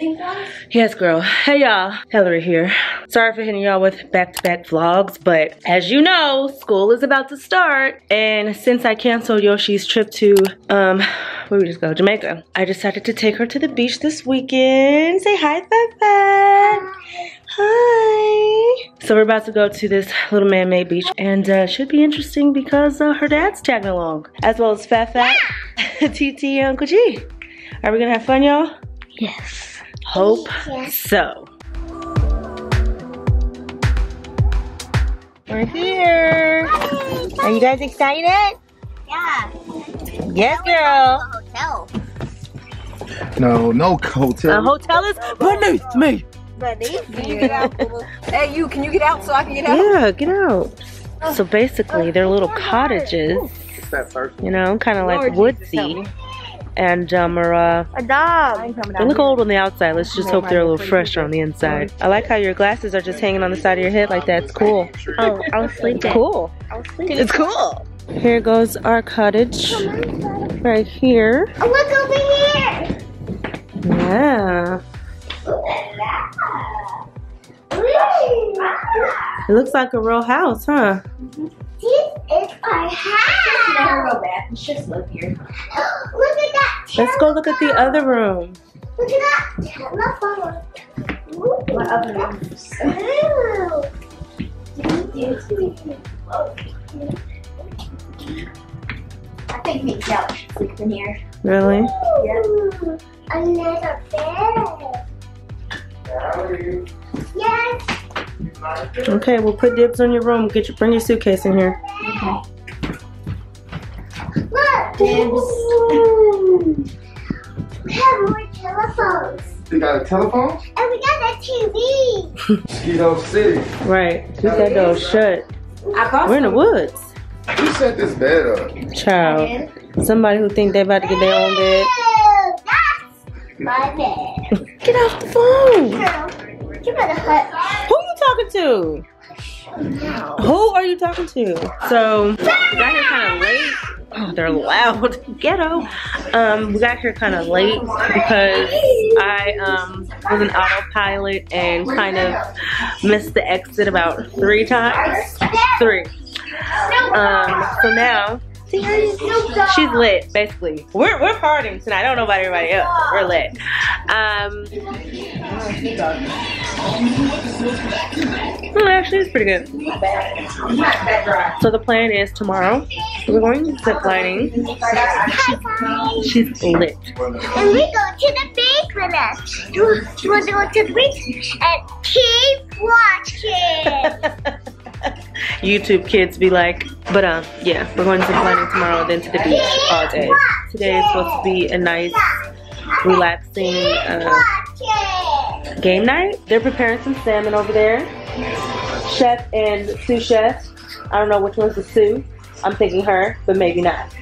Yes, girl. Hey, y'all. Ellarie here. Sorry for hitting y'all with back-to-back vlogs, but as you know, school is about to start. And since I canceled Yoshi's trip to, um, where we just go? Jamaica. I decided to take her to the beach this weekend. Say hi, Fat Fat! Hi. So we're about to go to this little man-made beach and uh, should be interesting because uh, her dad's tagging along. As well as Fat Fat, TT, and Uncle G. Are we gonna have fun, y'all? Yes. Hope so. We're here. Are you guys excited? Yeah. Yes, girl. Hotel. No, no The hotel. hotel is beneath me. Hey, you, can you get out so I can get out? Yeah, get out. So oh. basically, they're little oh, cottages, you know, kind of like woodsy. And um, are, uh, A dog. they look old on the outside. Let's just hope they're a little fresher on the inside. I like how your glasses are just hanging on the side of your head like that. It's cool. Oh, I was sleeping. Cool. I was sleeping. It's cool. Here goes our cottage right here. Oh, look over here. Yeah. It looks like a real house, huh? This is our house. Never go back. Let's just live here. Look at that. Let's go look at the other room. Look at that telephone. My other room. I think me Cal should sleep in here. Really? Ooh, Another bed. Yes. Okay, we'll put dibs on your room. Get your bring your suitcase in here. Look. Dibs. We have more telephones. You got a telephone? And we got a TV. Mosquito City. Right. Keep that door shut. I We're in the woods. Who set this bed up? Child. Somebody who think they about to get their own bed. That's my bed. Get off the phone. Girl, you better hush. Talking to? Who are you talking to? So, we got here kind of late. Oh, they're loud. Ghetto. Um, we got here kind of late because I um was an autopilot and kind of missed the exit about three times. Three. Um, so now she's lit, basically. We're we're partying tonight. I don't know about everybody else. We're lit. Um, well, actually, it's pretty good. So the plan is tomorrow we're going zip lining. She's lit. And we go to the beach with us. You, you want to go to the beach and keep watching. YouTube kids be like, but um, yeah, we're going zip lining tomorrow, then to the beach all day. Today is supposed to be a nice, relaxing uh, game night. They're preparing some salmon over there. Chef and sous chef. I don't know which one's the sous. I'm thinking her, but maybe not.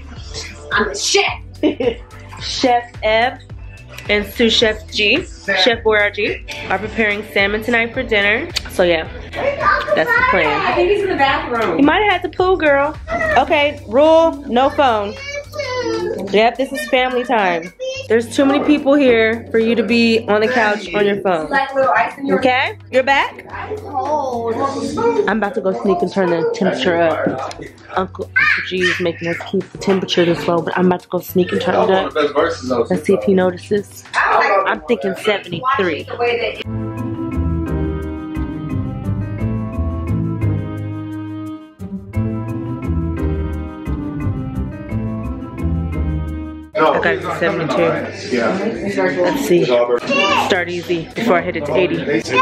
I'm the chef. chef Eb and sous chef G, Chef G, are preparing salmon tonight for dinner. So yeah, that's the plan. I think he's in the You bathroom. might have had to poo, girl. Okay, rule, no phone. Yep, this is family time. There's too many people here for you to be on the couch on your phone. Okay, you're back? I'm about to go sneak and turn the temperature up. Uncle, Uncle G is making us keep the temperature this low, but I'm about to go sneak and turn it up. Let's see if he notices. I'm thinking 73. No. I got it to 72. Yeah. Let's see. Start easy before I hit it to 80. They say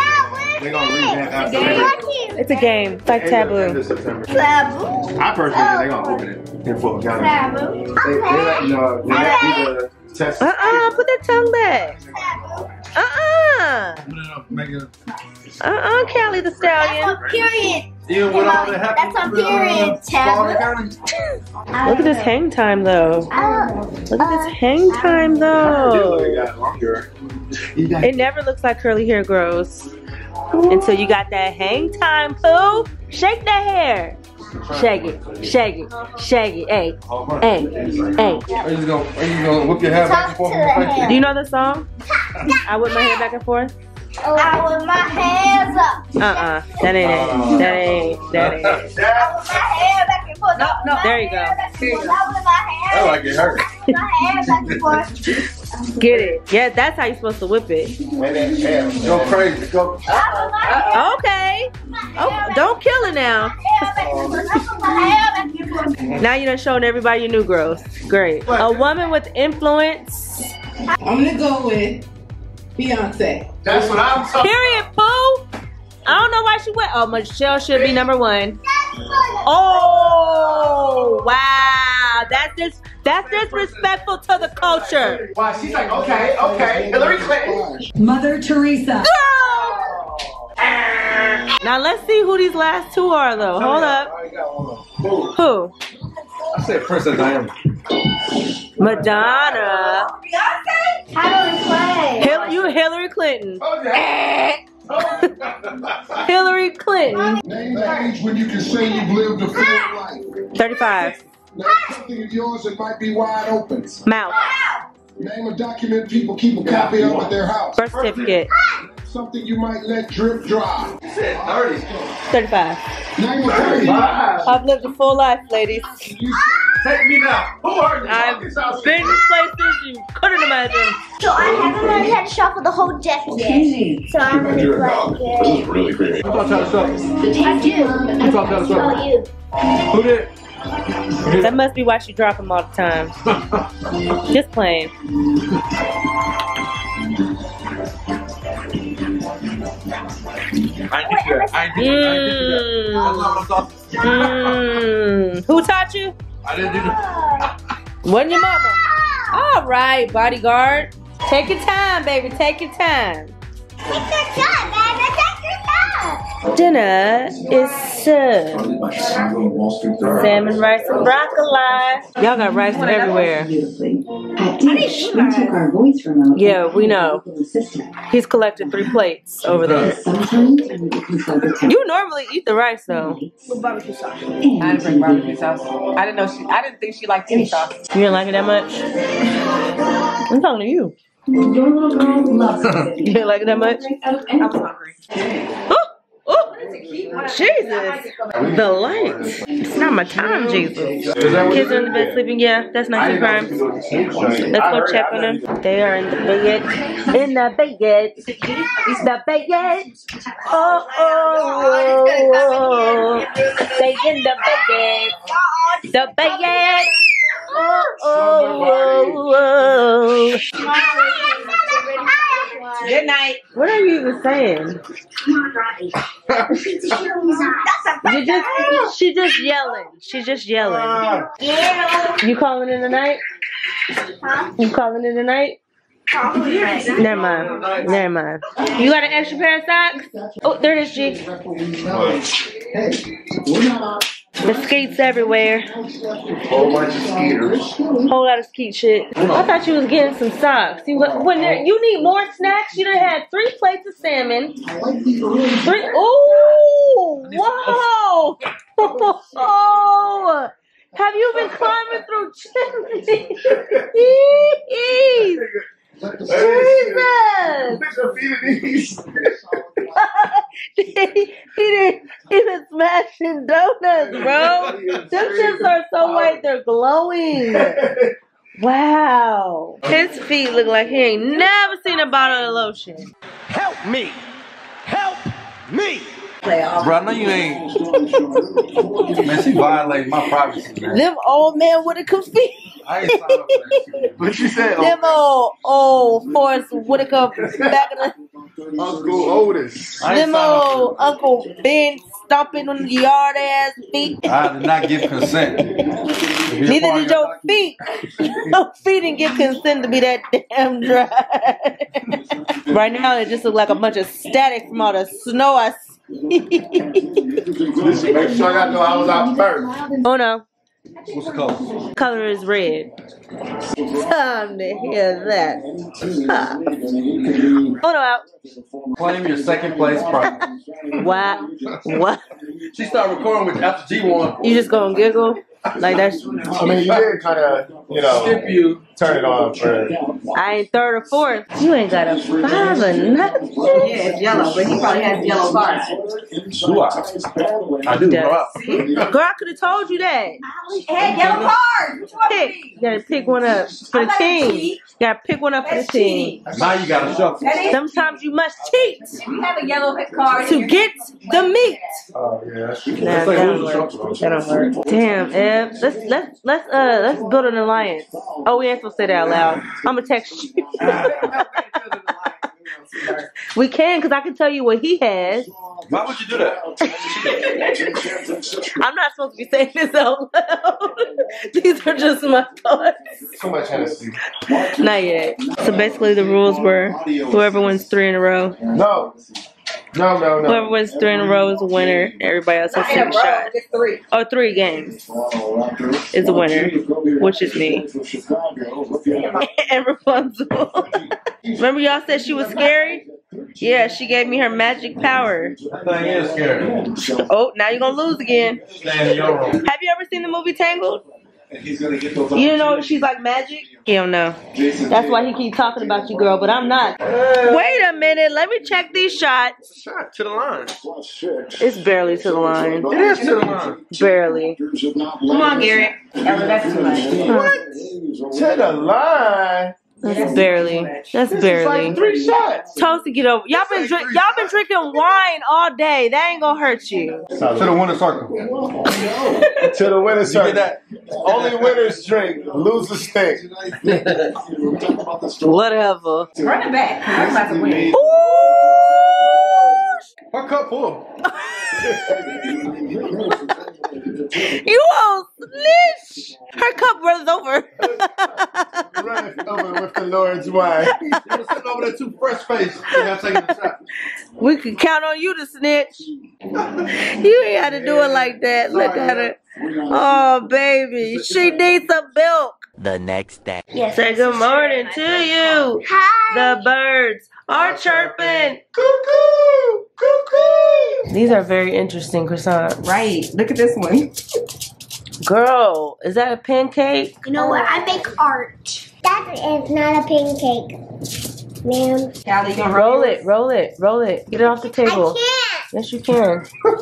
they gonna revamp after It's a game. It's like taboo. Taboo. I personally think they gonna oh. open it in Fulton County. Taboo. They, they let you. They let you test. Uh-uh, put that tongue back. Uh-uh. Uh-uh, Callie the Stallion. period. Even with all that happened. That's on uh, period, Spalding Taboo. County, Look at this hang time, though. Oh, Look at this hang time, though. got longer. You got- It never looks like curly hair grows until you got that hang time, poo. Shake that hair. Shake it, shake it, shake it. Hey, hey, hey. Are you just gonna, are you gonna whip your hair back and forth? in your face? Do you know the song? I whip my hair back and forth. Oh. I with my hands up. Uh-uh. That ain't it. That ain't. That ain't it. I with my hair back and forth. No, no. There you go. I with my I like it hurt. My hair back and forth. Get it. Yeah, that's how you're supposed to whip it. Go crazy. Go. I with my hair. Okay. Oh, don't kill it now. hair back and forth. I with my hair back and forth. Now you done showing everybody your new growth. Great. A woman with influence. I'm gonna go with Beyonce. That's what I'm talking Period, Pooh. I don't know why she went. Oh, Michelle should be number one. Oh, wow. That's just that's disrespectful to the culture. Why? She's like, okay, okay. Hillary Clinton. Mother Teresa. Now let's see who these last two are though. Hold up. Who? I said Princess Diana. Madonna. How do we you Hillary Clinton. Oh, okay. Hillary Clinton. Name the age when you can say you've lived a full life. 35. Name something of yours that might be wide open. Mouth. Name a document people keep a copy of at their house. Birth certificate. Something you might let drip dry. She said 30. 35. Name a thing. I've lived a full life, ladies. You Take me now. Who are you? I've been to places you couldn't imagine. So I haven't learned how to shuffle the whole deck yet. So I'm gonna be like, yeah. really crazy. Who taught you how to shuffle? I do. Who taught you how to Oh, you. Who did? That must be why she drop them all the time. Just playing. That's not what I'm talking. Mm. Who taught you? I didn't do that. Wasn't your mama? All right, bodyguard. Take your time, baby. Take your time. Take your time, man. Take your time. Dinner is served. Salmon, rice, and broccoli. Y'all got rice everywhere. Beautifully. At Dish, we took our voice from them. Yeah, we know. He's collected three plates over there. Sometimes I need to consult the tech. You normally eat the rice though. With barbecue sauce. I didn't bring barbecue sauce. I didn't know she. I didn't think she liked any sauce. You didn't like it that much? I'm talking to you. Your little girl loves it. You didn't like it that much? I was hungry. Jesus. The lights. It's not my time, Jesus. Kids are in the bed sleeping. Yeah, that's nice and prime. Let's go check on them. They are in the bed. In the bed. It's the bed. Oh, oh, oh. They in the bed. The bed. Oh, oh, oh, oh. Good night. What are you even saying? You just, she just yelling. She's just yelling. You calling in tonight? You calling in tonight? Never mind. Never mind. You got an extra pair of socks? Oh, there it is, G. Hey, skates everywhere. Whole bunch of skeeters. Whole lot of skeet shit. I thought you was getting some socks. You when there, you need more snacks. You done had three plates of salmon. Three. Ooh! Whoa! Oh! Have you been climbing through chimneys? Jesus! he, he didn't smashing donuts, bro. Them chips are so white they're glowing. Wow. His feet look like he ain't never seen a bottle of lotion. Help me! Help me! Bro, I know you ain't. Man, she violated my privacy, man. Them old men with a confetti. I ain't signed up for that shit. What you said? Them old old Forest Whitaker back in the Uncle Otis. I them signed up for old Uncle Ben stomping on the yard ass feet. I did not give consent. to be a Neither did your feet. Your feet didn't get consent to be that damn dry. right now, it just looks like a bunch of static from all the snow I Listen, make sure I know I was out first. Oh no, What's the color? color is red. Time to hear that. Ah. Photo out. Claim your second place prize. What? What? She started recording with after G1. You just gonna giggle? Like that's I mean, you did kind of, you know, Skip you. turn it on for. I ain't third or fourth. You ain't got a five or nothing. Yeah, it's yellow, but he probably has yellow cards. Do I? I do. Does. Grow up. Girl, I could have told you that. He had yellow cards. What you want Pick. You gotta pick one up for the I'm team. cheat. You gotta pick one up for the That's team. cheating. Now you got to shuffle. That is Sometimes you must cheat If you have a yellow card to get the meat. Oh yeah, that's true. Nah, that like don't losing work. shuffle. That don't work. Damn, Ev. Let's let's let's uh let's build an alliance. Oh, we ain't supposed to say that out loud. I'ma text you. we can, cause I can tell you what he has. Why would you do that? I'm not supposed to be saying this out loud. These are just my thoughts. Too much Hennessy. Not yet. So basically, the rules were whoever wins three in a row, No. No, no, no. whoever no. wins three in a row is a winner. Everybody else has to in a take a shot. It's three. Or three games is a winner, which is me. and Rapunzel. Remember y'all said she was scary? Yeah, she gave me her magic power. That thing is scary. Oh, now you're gonna lose again. Stand in your room. Have you ever seen the movie Tangled? You don't know she's like magic? He don't know. That's why he keep talking about you, girl, but I'm not. Wait a minute, let me check these shots. Shot to the line. It's barely to the line. It is to the line. Barely. Come on, Gary. Ella, that's too much. To the line. That's barely. That's It's barely. like three shots. Toasty, get over. Y'all been drink, y'all been drinking wine all day. That ain't gonna hurt you. To the winner circle. To the winner's You circle. get that? Only winners drink, losers stink. Whatever. Run it back. I'm about to win. Her cup full. You all snitch. Her cup runs over. Run it over with the Lord's wine. You were sitting over there too fresh faced. You got taking a shot. we can count on you to snitch. You ain't had to do it like that. Look at her. Oh baby, she needs some milk. The next day. Yes. Say good morning to you. Hi. The birds are chirping. Cuckoo! Cuckoo! These are very interesting croissants. Right. Look at this one. Girl, is that a pancake? You know what? I make art. That is not a pancake, ma'am. Callie, you gonna Roll it, roll it, roll it. Get it off the table. I Yes, you can.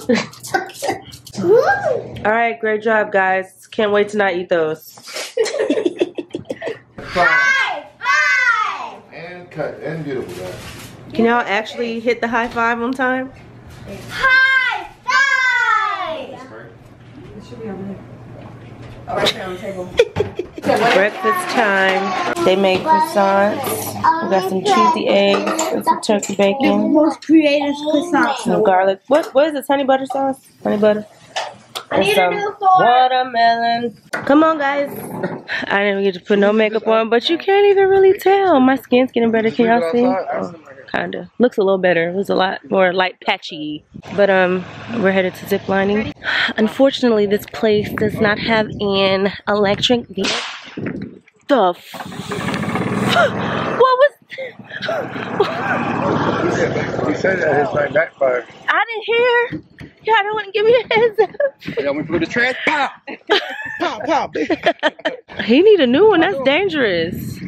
All right, great job, guys. Can't wait to not eat those. High five. And cut. And beautiful, guys. Can y'all actually hit the high five on time? High five. Oh, right there on the table. Breakfast time. They made croissants. We got some cheesy eggs and some turkey bacon, most creative croissant. some garlic. What? What is this? Honey butter sauce? Honey butter. I And need a some new fork. watermelon. Come on, guys. I didn't get to put no makeup on, but you can't even really tell. My skin's getting better. Can y'all see? Oh, kinda. Looks a little better. It was a lot more light patchy. But um, we're headed to zip lining. Unfortunately, this place does not have an electric vehicle. The f- what was? He said that his night backfire. I didn't hear. Y'all didn't want to give me a heads up. Yeah, we put the trash. Pow! Pow, pow, bitch. He need a new one. That's dangerous.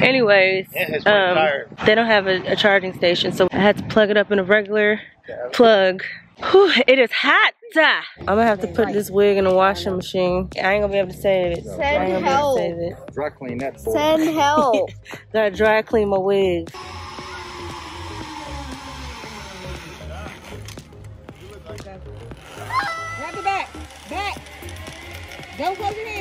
Come on, baby. Anyways, Yeah, um, they don't have a, a charging station, so I had to plug it up in a regular plug. Whew, it is hot. I'm gonna have to put this wig in a washing machine. I ain't gonna be able to save it. I ain't gonna be able to save it. Dry clean that boy. Send help. Gotta dry clean my wig. Grab the back. Back. Don't close your hands.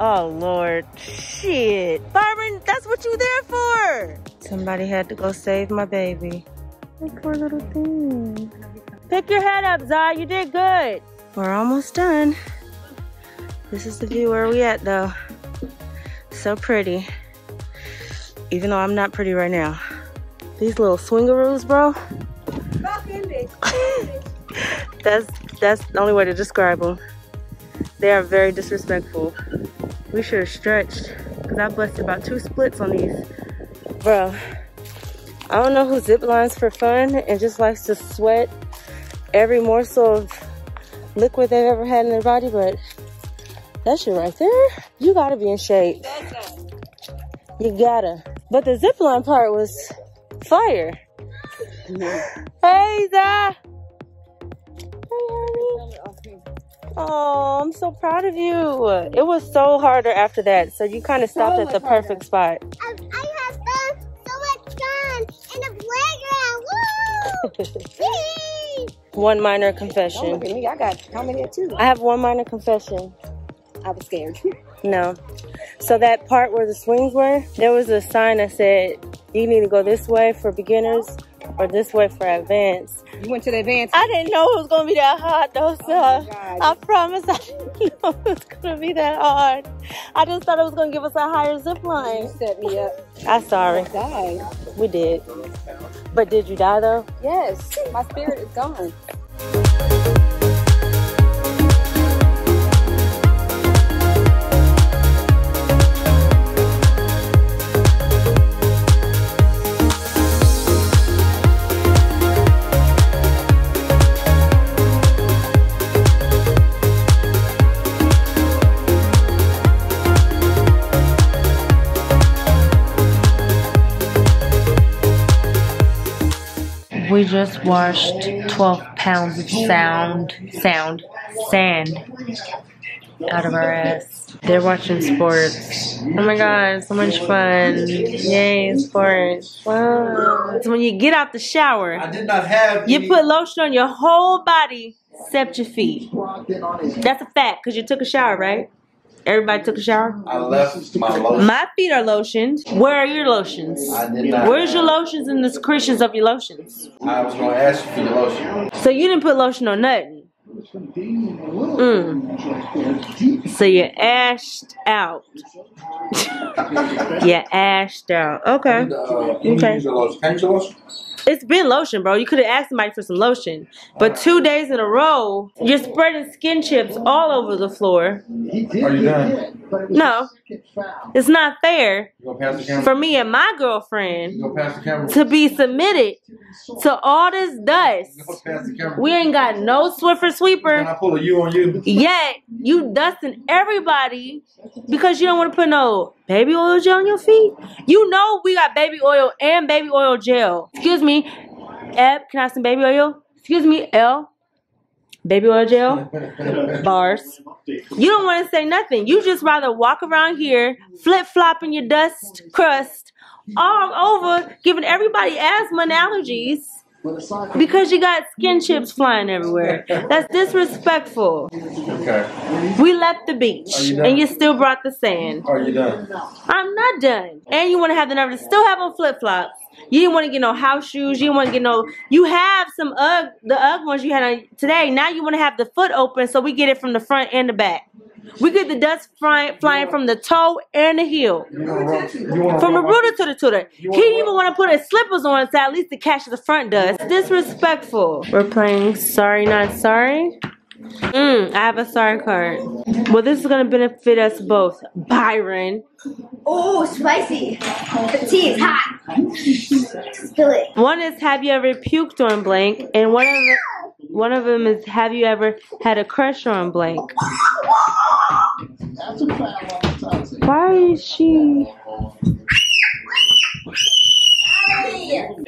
Oh Lord, shit, Byron, that's what you there for. Somebody had to go save my baby. My poor little thing. Pick your head up, Zai. You did good. We're almost done. This is the view where we at though. So pretty. Even though I'm not pretty right now. These little swingaroos, bro. that's that's the only way to describe them. They are very disrespectful. We should have stretched because I busted about two splits on these. Bro, I don't know who zip lines for fun and just likes to sweat every morsel of liquid they've ever had in their body, but that shit right there, you gotta be in shape. You gotta. But the zip line part was fire. Hey, Zah. Oh, I'm so proud of you. It was so harder after that, so you kind of stopped at the perfect spot. I, I have fun, so much fun in the playground. Woo! One minor confession. Don't confession. look at me. I got how many too? I have one minor confession. I was scared. No. So that part where the swings were, there was a sign that said you need to go this way for beginners or this way for advanced. You went to the advance. I didn't know it was gonna be that hard though, oh so Oh. I promise I didn't know it was gonna be that hard. I just thought it was gonna give us a higher zip line. You set me up. I'm sorry. Die. We did. But did you die though? Yes, my spirit is gone. We just washed 12 pounds of sound, sound, sand out of our ass. They're watching sports. Oh my god, so much fun. Yay, sports. Wow. So when you get out the shower, I did not have. you put lotion on your whole body except your feet. That's a fact, because you took a shower, right? Everybody took a shower? I left my lotion. My feet are lotioned. Where are your lotions? I did not. Where's your lotions and the secretions of your lotions? I was gonna ask you for your lotion. So you didn't put lotion on nothing. Mm. So you ashed out. you ashed out. Okay. Uh, can you Okay. Use your lotion? Can you use your lotion? It's been lotion, bro. You could have asked somebody for some lotion. But two days in a row, you're spreading skin chips all over the floor. Are you done? No, it's not fair You gonna pass the camera? for me and my girlfriend gonna pass the camera? to be submitted to all this dust. You gonna pass the camera? We ain't got no Swiffer Can sweeper. I pull a U on you? Yet you dusting everybody because you don't want to put no baby oil gel on your feet. You know we got baby oil and baby oil gel. Excuse me, Eb, can I have some baby oil? Excuse me, L. Baby oil gel, bars. You don't want to say nothing. You just rather walk around here flip flopping your dust crust all over, giving everybody asthma and allergies because you got skin chips flying everywhere. That's disrespectful. Okay. We left the beach you and you still brought the sand. Are you done? I'm not done. And you want to have the nerve to still have on flip flops. You didn't want to get no house shoes. You didn't want to get no. You have some UGG, the UGG ones you had on today. Now you want to have the foot open so we get it from the front and the back. We get the dust flying, flying from the toe and the heel. You wanna rub? You wanna From the rooter to the tutor. He didn't even want to put his slippers on so at least to catch the front dust. Disrespectful. We're playing Sorry Not Sorry. Mm, I have a sorry card. Well, this is going to benefit us both. Byron. Oh, spicy. The tea is hot. Spill it. One is Have you ever puked on blank? And one of the, one of them is Have you ever had a crush on blank? Why is she...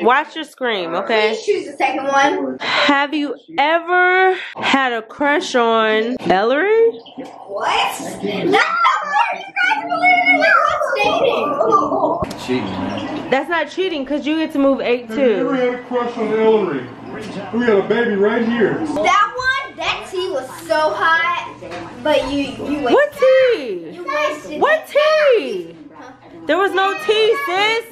Watch your scream, okay? Please choose the second one. Have you ever had a crush on Ellarie? What? No! What's Cheating, man. That's not cheating because you get to move eight too. We had a crush on Ellarie? We got a baby right here. That one, that tea was so hot, but you you wasted. What tea? You wasted. What tea? There was no tea, sis.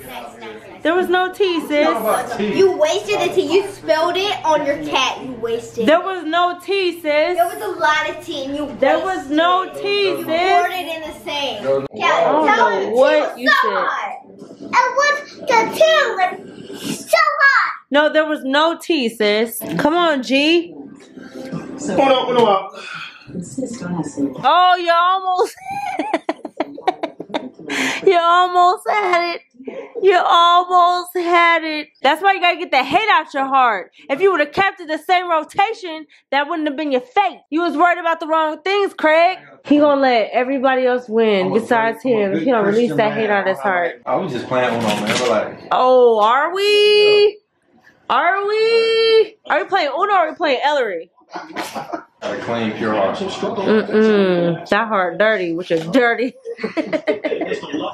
There was no tea, sis. tea. You wasted the tea. You spilled it on your cat. You wasted. There was no tea, sis. There was a lot of tea, and you. There was wasted no it. tea, You poured it in the sink. Yeah, I don't tell know him what tea was you so said. hot. It was the tea was so hot. No, there was no tea, sis. Come on, G. Hold up, hold up. Insist on acid. Oh, you almost. you almost had it. You almost had it. That's why you gotta get the hate out your heart. If you would have kept it the same rotation, that wouldn't have been your fate. You was worried about the wrong things, Craig. He gonna let everybody else win besides him he don't release that hate out of his heart. I was just playing Uno, man. Relax. Oh, are we? Are we? Are we playing Uno or are we playing Ellarie? Got a clean, pure heart. Mm-mm. That heart dirty, which is dirty.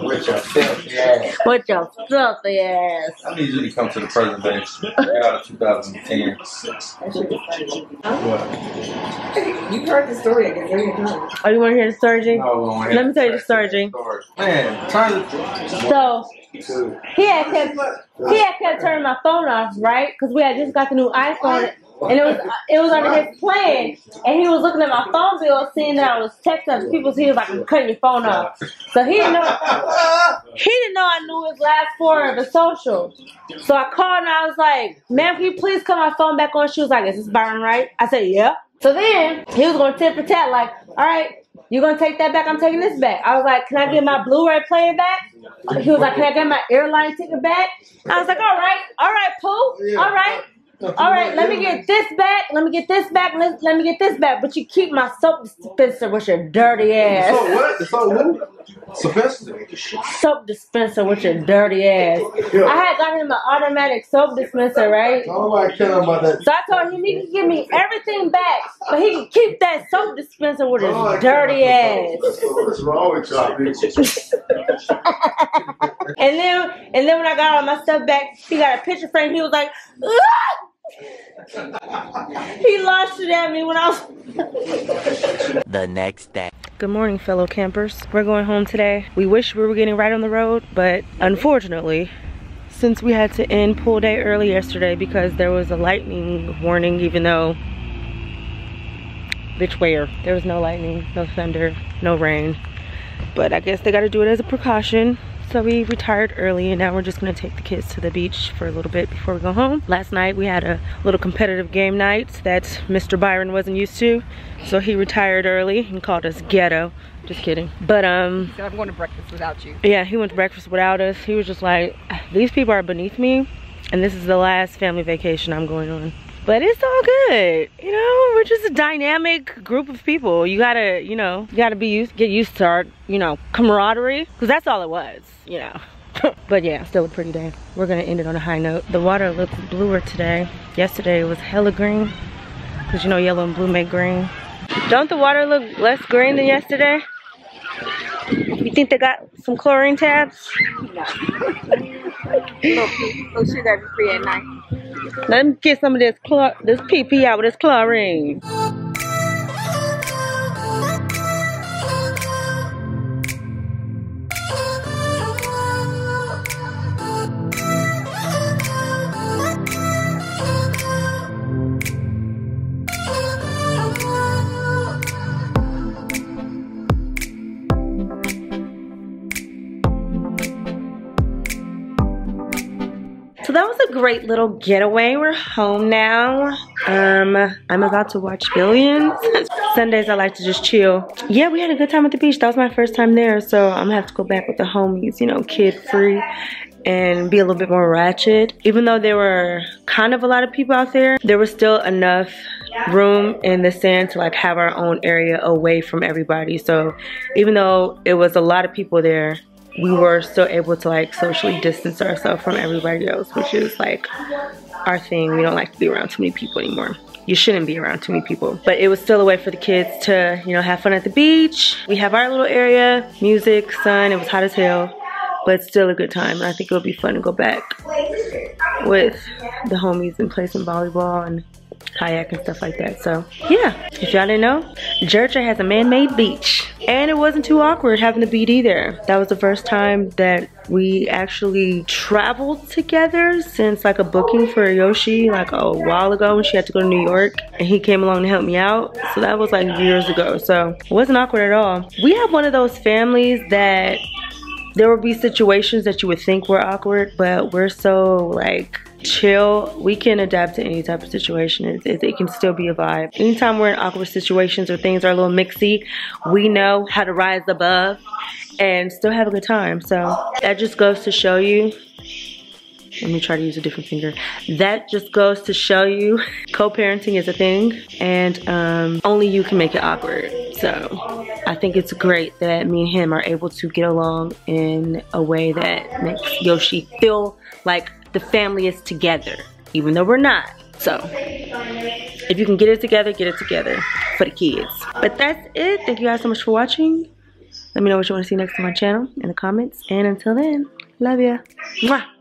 With your filthy ass. What your filthy ass. I need you to come to the present day. Get out of 2010. You heard the story a gazillion times. Oh, you wanna hear the story, G? No, Let me tell you the story, G. Man, turn the. So, he had kept he had kept turning my phone off, right? Because we had just got the new iPhone, and it was it was under his plan, and he was looking at my phone bill, seeing that I was texting people. So he was like, "I'm cutting your phone off." So he didn't know he didn't know I knew his last four of the social. So I called and I was like, "Ma'am, can you please cut my phone back on?" She was like, "Is this Byron right?" I said, "Yeah." So then he was gonna tit for tat, like, "All right." you're gonna take that back? I'm taking this back. I was like, can I get my Blu-ray player back? He was like, can I get my airline ticket back? I was like, all right, all right, Pooh, all right. All right, let me get this back. Let me get this back. Let, let me get this back. But you keep my soap dispenser with your dirty ass. So what? So what? Soap dispenser with your dirty ass. I had got him an automatic soap dispenser, right? Nobody care about that. So I told him he could give me everything back, but he could keep that soap dispenser with his dirty ass. What's wrong with y'all? And then, and then when I got all my stuff back, he got a picture frame. He was like, "Ah!" He launched it at me when I was. The next day. Good morning, fellow campers. We're going home today. We wish we were getting right on the road, but unfortunately, since we had to end pool day early yesterday because there was a lightning warning, even though bitch where there was no lightning, no thunder, no rain. But I guess they got to do it as a precaution. So we retired early and now we're just gonna take the kids to the beach for a little bit before we go home. Last night we had a little competitive game night that Mr. Byron wasn't used to. So he retired early and called us ghetto. Just kidding. But um, Said I'm going to breakfast without you. yeah, he went to breakfast without us. He was just like, these people are beneath me and this is the last family vacation I'm going on. But it's all good. You know, we're just a dynamic group of people. You gotta, you know, you gotta be used, get used to our, you know, camaraderie. Cause that's all it was, you know. but yeah, still a pretty day. We're gonna end it on a high note. The water looks bluer today. Yesterday it was hella green. Cause you know yellow and blue make green. Don't the water look less green than yesterday? You think they got some chlorine tabs? No. so sugar be free at night. Let me get some of this chlor this PP out with this chlorine. Great little getaway. We're home now. Um, I'm about to watch Billions. Sundays I like to just chill. Yeah, we had a good time at the beach. That was my first time there, so I'm gonna have to go back with the homies, you know, kid free and be a little bit more ratchet. Even though there were kind of a lot of people out there, there was still enough room in the sand to like have our own area away from everybody. So even though it was a lot of people there, we were still able to like socially distance ourselves from everybody else, which is like our thing. We don't like to be around too many people anymore. You shouldn't be around too many people. But it was still a way for the kids to, you know, have fun at the beach. We have our little area, music, sun, it was hot as hell. But still a good time. And I think it'll be fun to go back with the homies and play some volleyball and kayak and stuff like that. So yeah, if y'all didn't know, Georgia has a man-made beach. And it wasn't too awkward having the beat there. That was the first time that we actually traveled together since like a booking for Yoshi like a while ago when she had to go to New York and he came along to help me out. So that was like years ago. So it wasn't awkward at all. We have one of those families that there will be situations that you would think were awkward, but we're so like chill. We can adapt to any type of situation. It, it, it, can still be a vibe. Anytime we're in awkward situations or things are a little mixy, we know how to rise above and still have a good time. So that just goes to show you let me try to use a different finger. That just goes to show you co-parenting is a thing and um, only you can make it awkward. So I think it's great that me and him are able to get along in a way that makes Yoshi feel like the family is together, even though we're not. So, if you can get it together, get it together for the kids. But that's it. Thank you guys so much for watching. Let me know what you want to see next on my channel in the comments. And until then, love ya. Mwah.